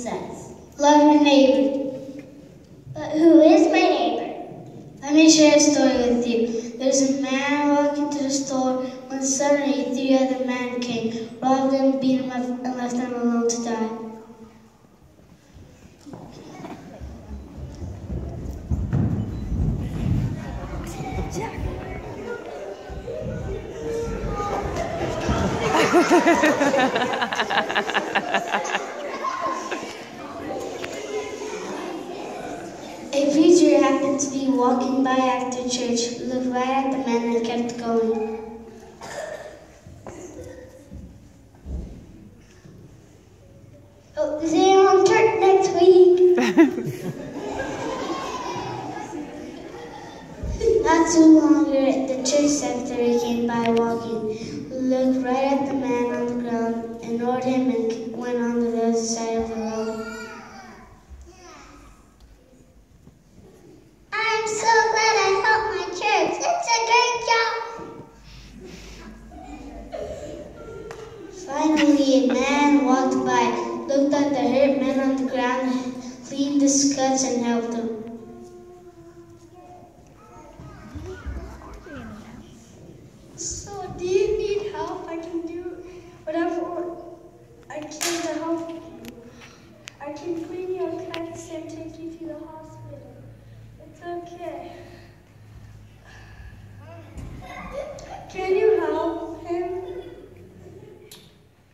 says, Love your neighbor. But who is my neighbor? Let me share a story with you. There's a man walking to the store when suddenly three other men came, robbed him, beat him up, and left him alone to die. A preacher happened to be walking by after church, looked right at the man and kept going. Oh, see you on church next week. Not too longer, the church secretary came by walking, looked right at the hurt man on the ground, cleaned his cuts, and helped him. So, do you need help? I can do whatever I can to help you. I can clean your cuts and take you to the hospital. It's okay. Can you help him?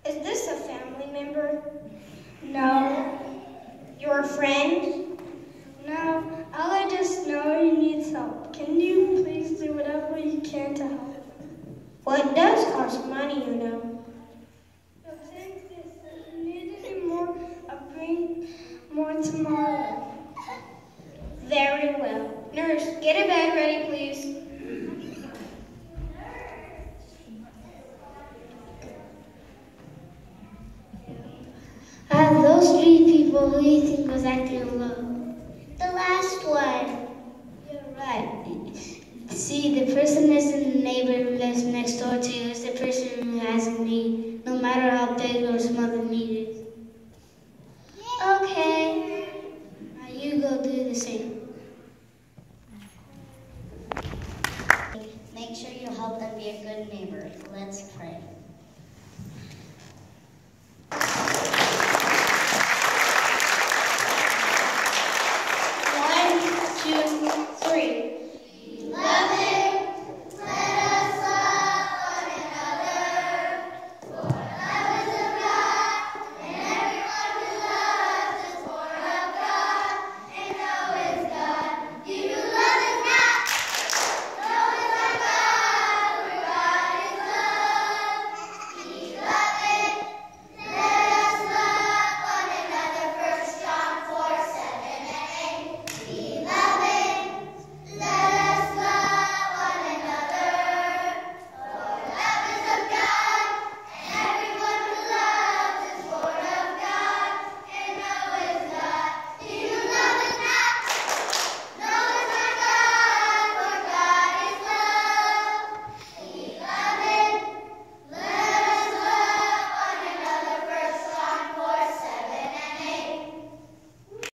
Is this a family member? No. Your friend? No. All I just know he needs help. Can you please do whatever you can to help? What does cost money, you know? So take this. If you need any more, I'll bring more tomorrow. Very well. Nurse, get a bed ready, please. believed in God's love. The last one. You're right. See, the person that's in the neighbor who lives next door to you is the person who has a need, no matter how big or small the need is. Okay. Now you go do the same. Make sure you help them be a good neighbor. Let's pray.